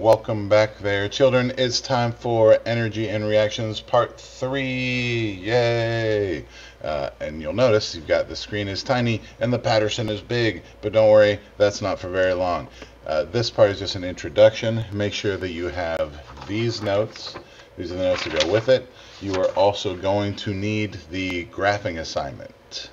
Welcome back there, children. It's time for Energy and Reactions Part 3. Yay! Uh, and you'll notice you've got the screen is tiny and the Patterson is big, but don't worry, that's not for very long. Uh, this part is just an introduction. Make sure that you have these notes. These are the notes that go with it. You are also going to need the graphing assignment.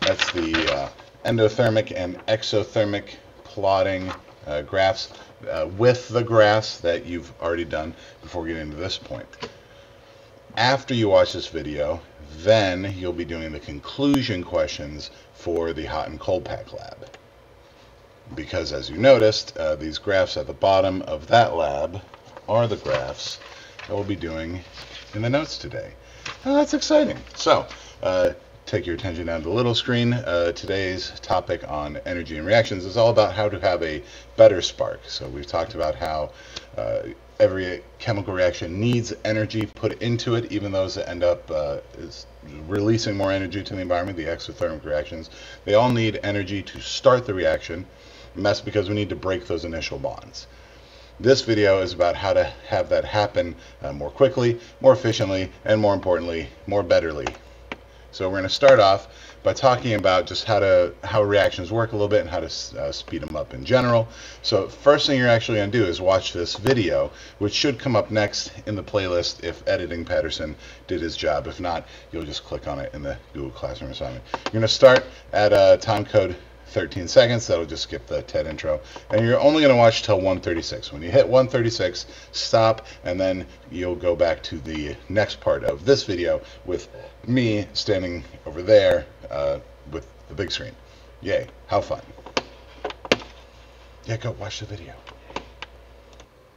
That's the uh, endothermic and exothermic plotting uh, graphs uh, with the graphs that you've already done before getting to this point. After you watch this video, then you'll be doing the conclusion questions for the hot and cold pack lab. Because as you noticed, uh, these graphs at the bottom of that lab are the graphs that we'll be doing in the notes today. Now that's exciting. So, uh, take your attention down to the little screen. Uh, today's topic on energy and reactions is all about how to have a better spark. So we've talked about how uh, every chemical reaction needs energy put into it, even those that end up uh, releasing more energy to the environment, the exothermic reactions. They all need energy to start the reaction, and that's because we need to break those initial bonds. This video is about how to have that happen uh, more quickly, more efficiently, and more importantly, more betterly so we're going to start off by talking about just how to how reactions work a little bit and how to uh, speed them up in general. So first thing you're actually going to do is watch this video, which should come up next in the playlist if editing Patterson did his job. If not, you'll just click on it in the Google Classroom assignment. You're going to start at a time code 13 seconds. That'll just skip the TED intro. And you're only going to watch till 136. When you hit 136, stop, and then you'll go back to the next part of this video with me standing over there uh, with the big screen. Yay, how fun. Yeah, go watch the video.